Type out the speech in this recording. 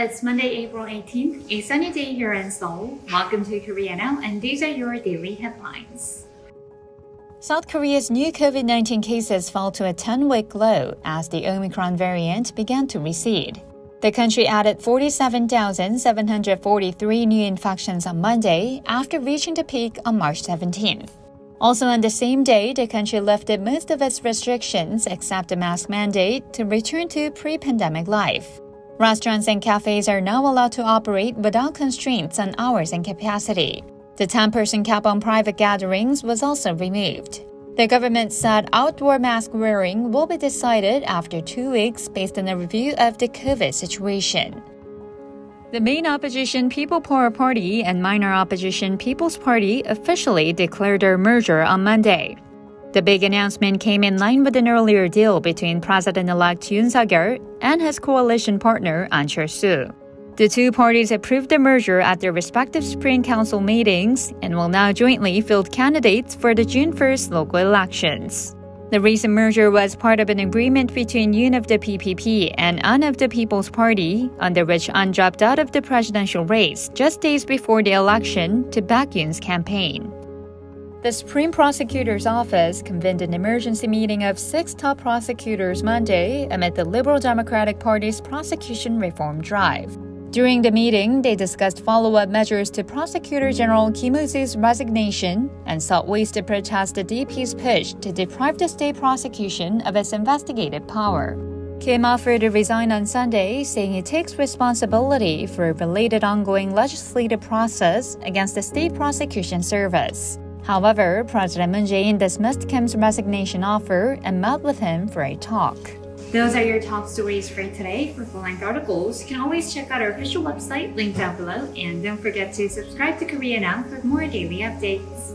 It's Monday, April 18th, a sunny day here in Seoul. Welcome to Korea Now, and these are your daily headlines. South Korea's new COVID 19 cases fell to a 10 week low as the Omicron variant began to recede. The country added 47,743 new infections on Monday after reaching the peak on March 17th. Also on the same day, the country lifted most of its restrictions except the mask mandate to return to pre pandemic life. Restaurants and cafes are now allowed to operate without constraints on hours and capacity. The 10 person cap on private gatherings was also removed. The government said outdoor mask wearing will be decided after two weeks based on a review of the COVID situation. The main opposition People Power Party and minor opposition People's Party officially declared their merger on Monday. The big announcement came in line with an earlier deal between President-elect Yoon Suk-yeol and his coalition partner Ahn Cheol-soo. The two parties approved the merger at their respective Supreme Council meetings and will now jointly field candidates for the June 1st local elections. The recent merger was part of an agreement between Yoon of the PPP and Ahn of the People's Party, under which Ahn dropped out of the presidential race just days before the election to back Yoon's campaign. The Supreme Prosecutor's Office convened an emergency meeting of six top prosecutors Monday amid the Liberal Democratic Party's prosecution reform drive. During the meeting, they discussed follow up measures to Prosecutor General Kim Oh-soo's resignation and sought ways to protest the DP's push to deprive the state prosecution of its investigative power. Kim offered to resign on Sunday, saying he takes responsibility for a related ongoing legislative process against the state prosecution service. However, President Moon Jae-in dismissed Kim's resignation offer and met with him for a talk. Those are your top stories for today. For full-length articles, you can always check out our official website linked down below, and don't forget to subscribe to Korea Now for more daily updates.